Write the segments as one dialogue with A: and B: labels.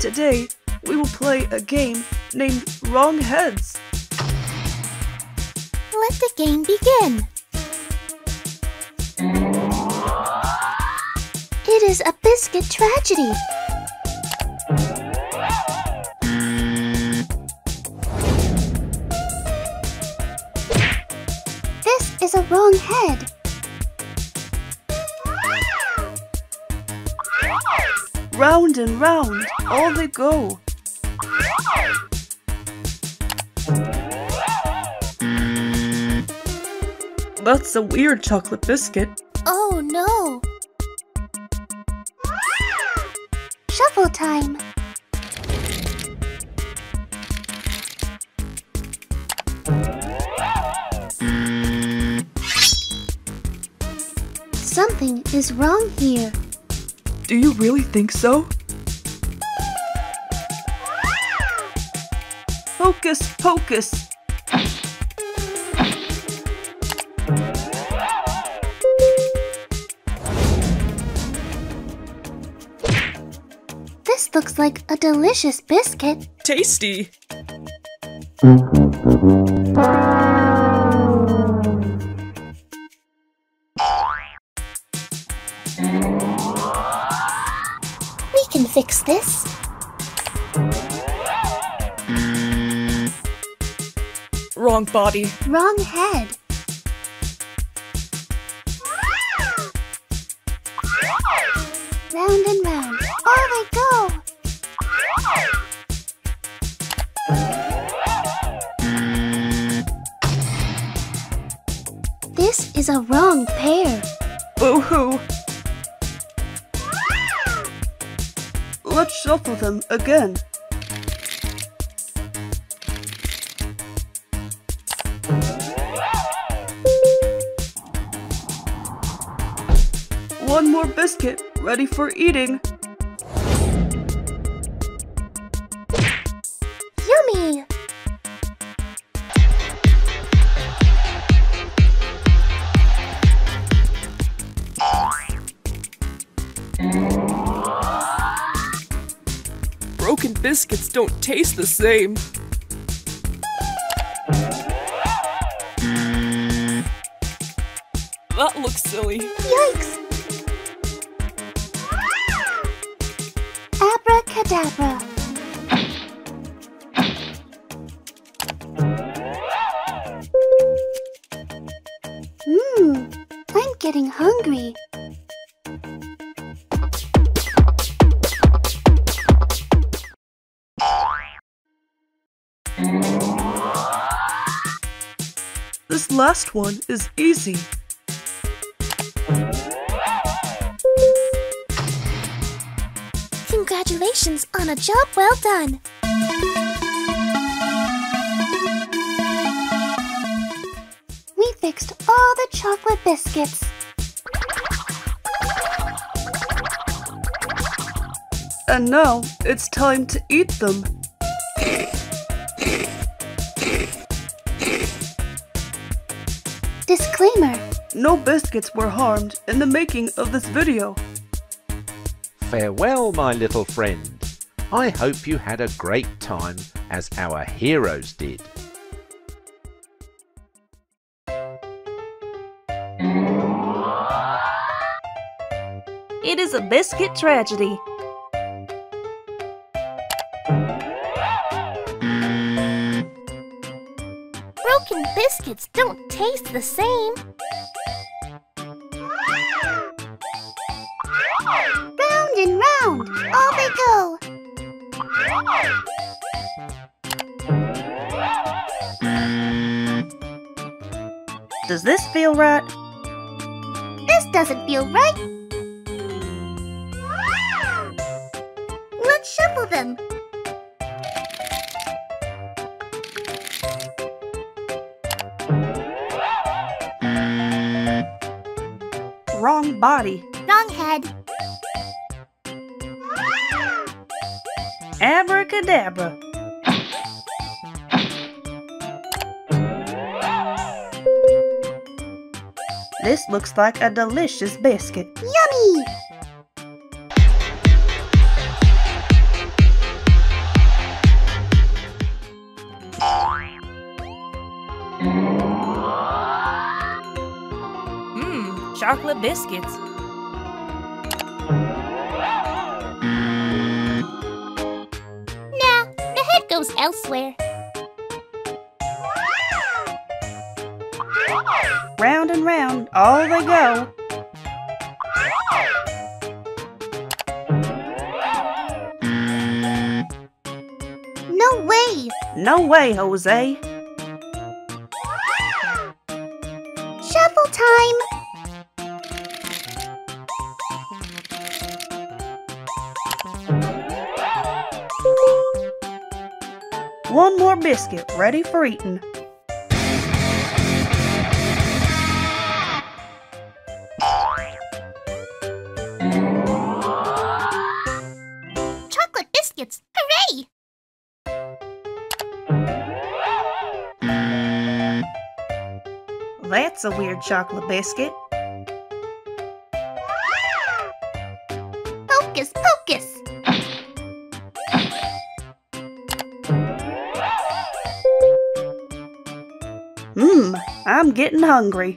A: Today, we will play a game named Wrong Heads.
B: Let the game begin. It is a biscuit tragedy. This is a wrong head.
A: Round and round, all they go. That's a weird chocolate biscuit.
B: Oh no! Shuffle time! Something is wrong here.
A: Do you really think so? Hocus pocus!
B: This looks like a delicious biscuit.
A: Tasty!
B: Fix this.
A: Wrong body.
B: Wrong head. Round and round. On they go. This is a wrong pair.
A: Boo hoo! Let's shuffle them again. One more biscuit, ready for eating. Broken biscuits don't taste the same. That looks silly.
B: Yikes! Abracadabra. Mmm, I'm getting hungry.
A: This last one is easy.
B: Congratulations on a job well done. We fixed all the chocolate biscuits.
A: And now it's time to eat them.
B: Disclaimer
A: No biscuits were harmed in the making of this video.
C: Farewell, my little friend. I hope you had a great time as our heroes did.
D: It is a biscuit tragedy.
B: Biscuits don't taste the same. Round and round, all they go.
D: Does this feel right?
B: This doesn't feel right. Let's shuffle them.
D: Body.
B: Wrong head.
D: Abracadabra. This looks like a delicious biscuit.
B: Yummy!
D: Chocolate biscuits.
B: Nah, the head goes elsewhere.
A: Round and round, all they go.
B: No way!
A: No way, Jose. More biscuit ready for eating.
B: Chocolate biscuits! Hooray!
A: That's a weird chocolate biscuit. I'm getting hungry.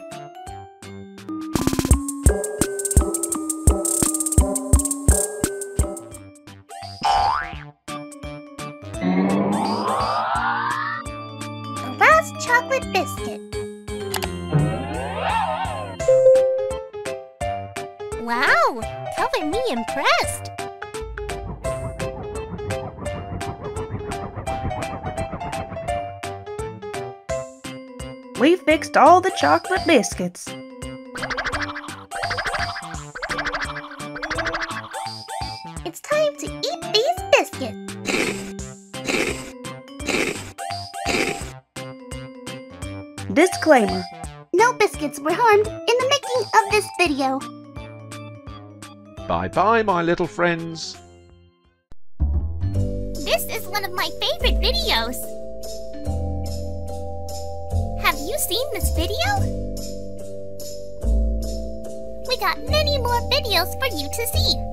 B: Last chocolate biscuit. Wow! Color me impressed!
A: We fixed all the chocolate biscuits.
B: It's time to eat these biscuits!
A: Disclaimer
B: No biscuits were harmed in the making of this video.
C: Bye bye, my little friends.
B: This is one of my favorite videos. You seen this video? We got many more videos for you to see.